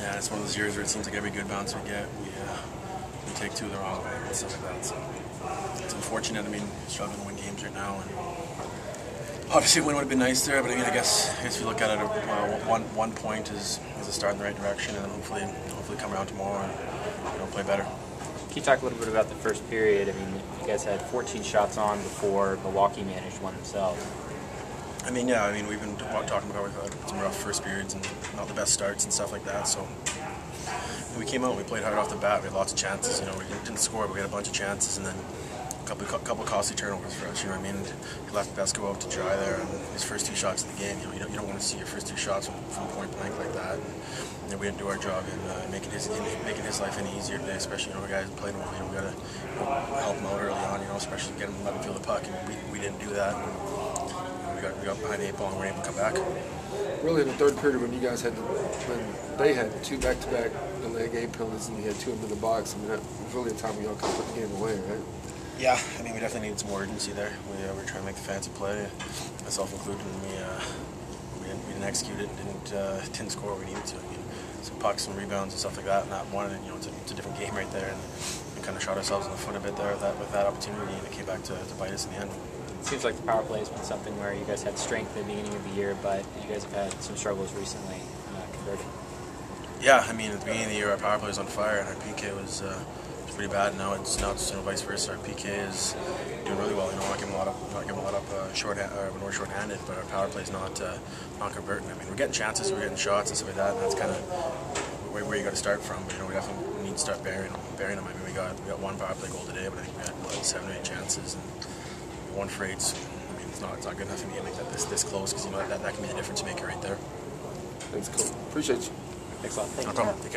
Yeah, it's one of those years where it seems like every good bounce we get, we, uh, we take two the wrong way and stuff like that. So it's unfortunate. I mean, struggling to win games right now, and obviously a win would have been nice there. But I mean, guess I guess if you look at it, uh, one one point is, is a start in the right direction, and then hopefully hopefully come around tomorrow and you know play better. Can you talk a little bit about the first period? I mean, you guys had 14 shots on before Milwaukee managed one themselves. I mean, yeah, I mean, we've been talking about we had some rough first periods and not the best starts and stuff like that. So we came out, we played hard off the bat. We had lots of chances. You know, we didn't, score, but we had a bunch of chances, and then a couple couple costly turnovers for us. You know what I mean? He left Besco out to dry there, and his first two shots of the game. You know, you don't, you don't want to see your first two shots from, from point blank like that. And, you know, we didn't do our job in uh, making his in, making his life any easier today. Especially you know, guys playing well. You know, we gotta you know, help him out early on. You know, especially get him let him feel the puck, and we, we didn't do that. And, we got, we got behind the eight ball and we were able to come back. Really, in the third period, when you guys had, to, when they had two back-to-back delay game penalties and you had two of them in the box, I mean, that was really a time when y'all could put the game away, right? Yeah, I mean, we definitely needed some more urgency there. We uh, were trying to make the fancy play, myself included, and we, uh, we, didn't, we didn't execute it, didn't uh, didn't score what we needed to. I mean, some pucks, some rebounds, and stuff like that. Not one, and you know, it's a, it's a different game right there, and we kind of shot ourselves in the foot a bit there with that, with that opportunity, and it came back to, to bite us in the end. It seems like the power play has been something where you guys had strength at the beginning of the year, but you guys have had some struggles recently uh, converting. Yeah, I mean, at the beginning of the year, our power play was on fire, and our PK was, uh, pretty bad. Now it's now it's you know, vice versa. Our PK is doing really well. You know, not giving a lot of not giving a lot of uh, short uh, when we're short-handed, but our power play is not uh, not converting. I mean, we're getting chances, we're getting shots and stuff like that, and that's kind of where, where you got to start from. You know, we definitely need to start burying them. Burying them. I mean, we got we got one power play goal today, but I think we had what, seven or eight chances and one for eight. I mean, it's not it's not good enough for me to make that this this close because you know that, that can be the difference maker right there. That's cool. Appreciate you. Thanks a lot. Thank No you. problem. Take care.